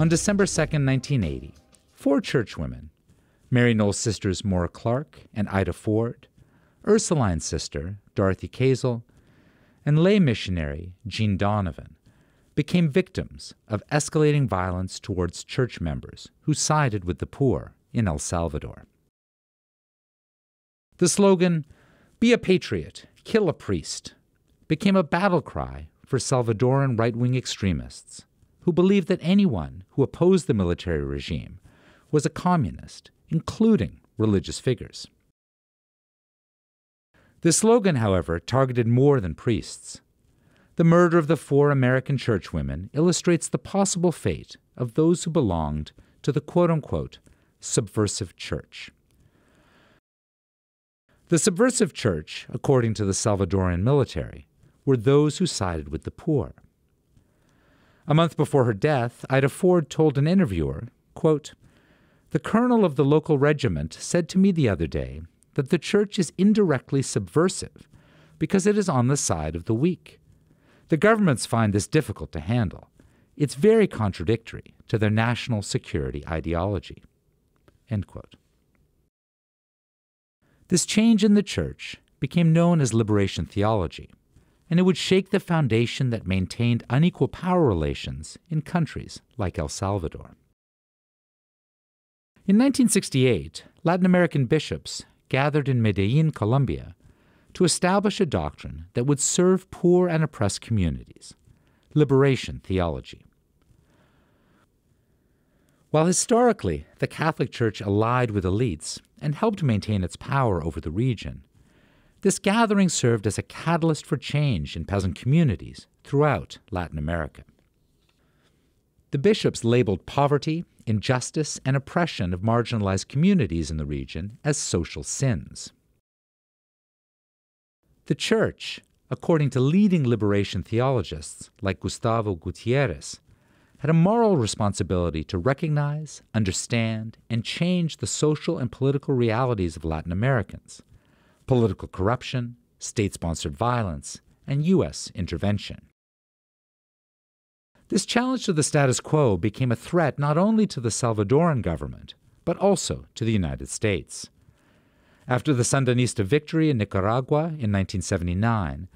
On December 2, 1980, four churchwomen, Maryknoll sisters Maura Clarke and Ita Ford, Ursuline's sister, Dorothy Kazel, and lay missionary Jean Donovan, became victims of escalating violence towards church members who sided with the poor in El Salvador. The slogan, Be a Patriot, Kill a Priest, became a battle cry for Salvadoran right wing extremists who believed that anyone who opposed the military regime was a communist, including religious figures. The slogan, however, targeted more than priests. The murder of the four American churchwomen illustrates the possible fate of those who belonged to the quote unquote subversive church. The subversive church, according to the Salvadoran military, were those who sided with the poor. A month before her death, Ita Ford told an interviewer, quote, The colonel of the local regiment said to me the other day that the church is indirectly subversive because it is on the side of the weak. The governments find this difficult to handle. It's very contradictory to their national security ideology. This change in the church became known as liberation theology, and it would shake the foundation that maintained unequal power relations in countries like El Salvador. In 1968, Latin American bishops gathered in Medellin, Colombia, to establish a doctrine that would serve poor and oppressed communities liberation theology. While historically the Catholic Church allied with elites and helped maintain its power over the region, this gathering served as a catalyst for change in peasant communities throughout Latin America. The bishops labeled poverty, injustice, and oppression of marginalized communities in the region as social sins. The Church, according to leading liberation theologists like Gustavo Gutierrez, had a moral responsibility to recognize, understand, and change the social and political realities of Latin Americans political corruption, state sponsored violence, and U.S. intervention. This challenge to the status quo became a threat not only to the Salvadoran government, but also to the United States. After the Sandinista victory in Nicaragua in 1979,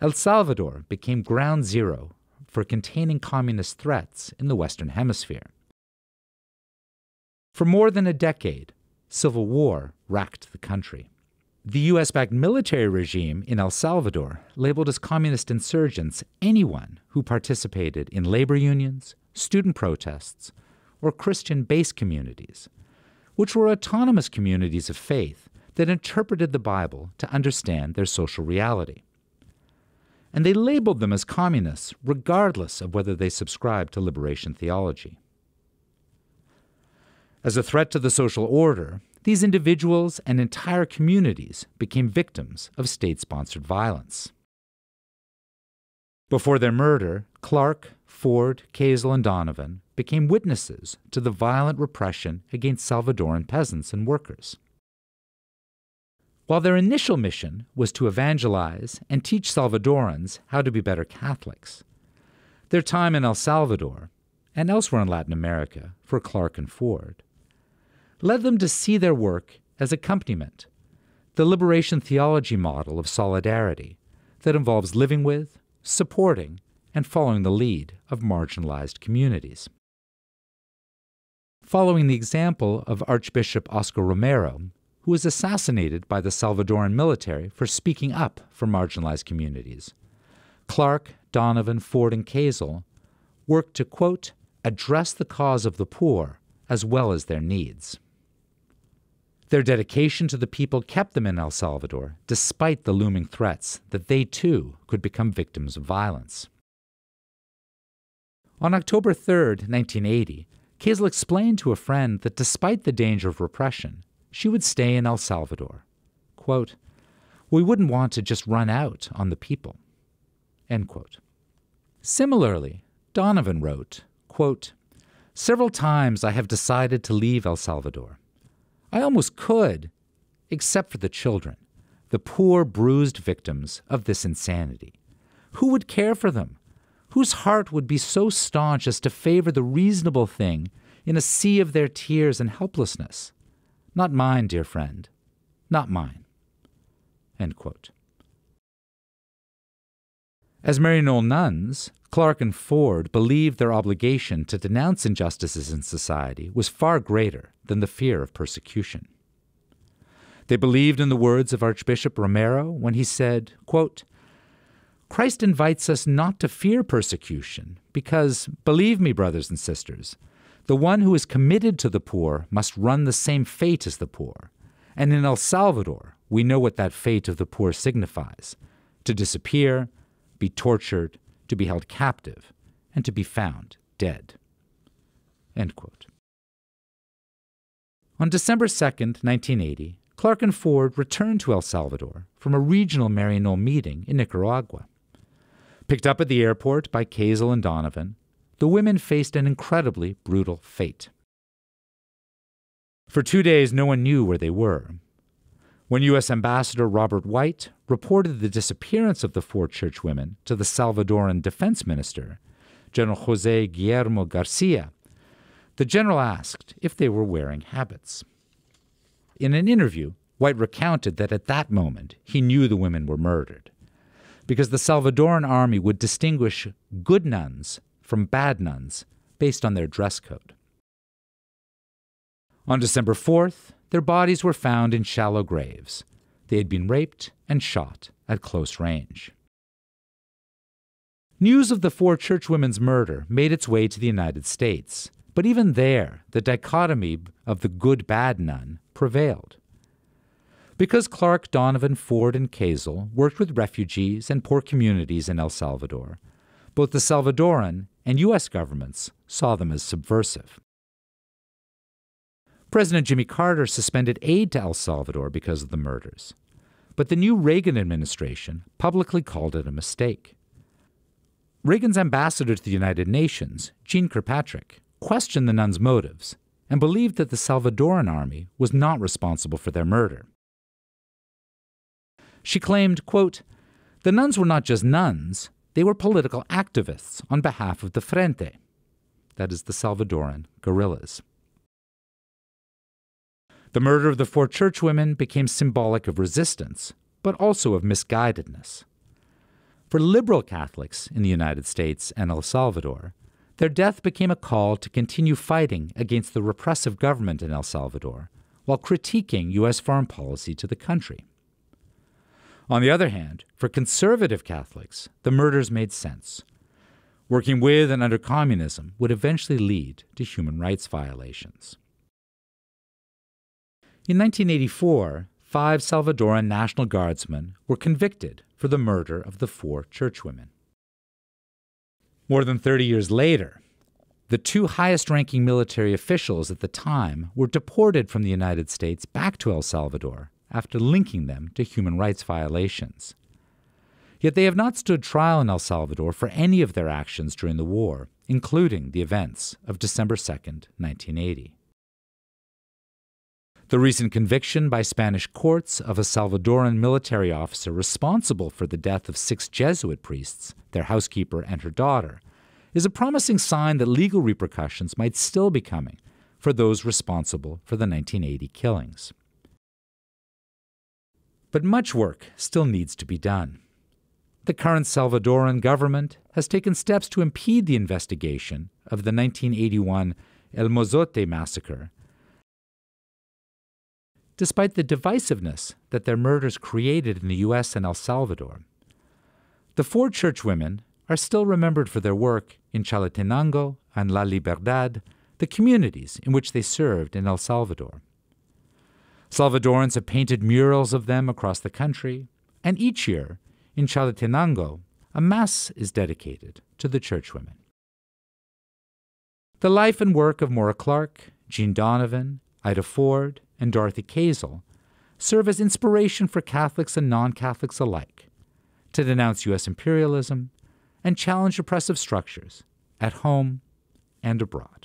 El Salvador became ground zero for containing communist threats in the Western Hemisphere. For more than a decade, civil war racked the country. The US backed military regime in El Salvador labeled as communist insurgents anyone who participated in labor unions, student protests, or Christian based communities, which were autonomous communities of faith that interpreted the Bible to understand their social reality. And they labeled them as communists regardless of whether they subscribed to liberation theology. As a threat to the social order, these individuals and entire communities became victims of state sponsored violence. Before their murder, Clarke, Ford, Kazel, and Donovan became witnesses to the violent repression against Salvadoran peasants and workers. While their initial mission was to evangelize and teach Salvadorans how to be better Catholics, their time in El Salvador and elsewhere in Latin America for Clarke and Ford led them to see their work as accompaniment, the liberation theology model of solidarity that involves living with, supporting, and following the lead of marginalized communities. Following the example of Archbishop Oscar Romero, who was assassinated by the Salvadoran military for speaking up for marginalized communities, Clarke, Donovan, Ford, and Kazel worked to, quote, address the cause of the poor as well as their needs. Their dedication to the people kept them in El Salvador, despite the looming threats that they too could become victims of violence. On October 3, 1980, Kazel explained to a friend that despite the danger of repression, she would stay in El Salvador. Quote, we wouldn't want to just run out on the people. End quote. Similarly, Donovan wrote, quote, Several times I have decided to leave El Salvador. I almost could, except for the children, the poor, bruised victims of this insanity. Who would care for them? Whose heart would be so staunch as to favor the reasonable thing in a sea of their tears and helplessness? Not mine, dear friend, not mine. As Maryknoll nuns, Clarke and Ford believed their obligation to denounce injustices in society was far greater than the fear of persecution. They believed in the words of Archbishop Romero when he said, quote, Christ invites us not to fear persecution, because, believe me, brothers and sisters, the one who is committed to the poor must run the same fate as the poor. And in El Salvador, we know what that fate of the poor signifies to disappear, be tortured, to be held captive, and to be found dead. On December 2, 1980, Clarke and Ford returned to El Salvador from a regional Maryknoll meeting in Nicaragua. Picked up at the airport by Kazel and Donovan, the women faced an incredibly brutal fate. For two days, no one knew where they were. When U.S. Ambassador Robert White reported the disappearance of the four churchwomen to the Salvadoran defense minister, General Jose Guillermo Garcia, the general asked if they were wearing habits. In an interview, White recounted that at that moment he knew the women were murdered because the Salvadoran army would distinguish good nuns from bad nuns based on their dress code. On December 4th, their bodies were found in shallow graves. They had been raped and shot at close range. News of the four churchwomen's murder made its way to the United States, but even there, the dichotomy of the good bad nun prevailed. Because Clarke, Donovan, Ford, and Kazel worked with refugees and poor communities in El Salvador, both the Salvadoran and U.S. governments saw them as subversive. President Jimmy Carter suspended aid to El Salvador because of the murders, but the new Reagan administration publicly called it a mistake. Reagan's ambassador to the United Nations, Jeane Kirkpatrick, questioned the nuns' motives and believed that the Salvadoran army was not responsible for their murder. She claimed, quote, the nuns were not just nuns, they were political activists on behalf of the Frente, that is, the Salvadoran guerrillas. The murder of the four churchwomen became symbolic of resistance, but also of misguidedness. For liberal Catholics in the United States and El Salvador, their death became a call to continue fighting against the repressive government in El Salvador while critiquing U.S. foreign policy to the country. On the other hand, for conservative Catholics, the murders made sense. Working with and under communism would eventually lead to human rights violations. In 1984, five Salvadoran National Guardsmen were convicted for the murder of the four churchwomen. More than 30 years later, the two highest ranking military officials at the time were deported from the United States back to El Salvador after linking them to human rights violations. Yet they have not stood trial in El Salvador for any of their actions during the war, including the events of December 2, 1980. The recent conviction by Spanish courts of a Salvadoran military officer responsible for the death of six Jesuit priests, their housekeeper, and her daughter, is a promising sign that legal repercussions might still be coming for those responsible for the 1980 killings. But much work still needs to be done. The current Salvadoran government has taken steps to impede the investigation of the 1981 El Mozote massacre, despite the divisiveness that their murders created in the U.S. and El Salvador. The four churchwomen are still remembered for their work in Chalatenango and La Libertad, the communities in which they served in El Salvador. Salvadorans have painted murals of them across the country, and each year, in Chalatenango, a mass is dedicated to the churchwomen. The life and work of Maura Clarke, Jean Donovan, Ita Ford, and Dorothy Kazel serve as inspiration for Catholics and non Catholics alike to denounce U.S. imperialism and challenge oppressive structures at home and abroad.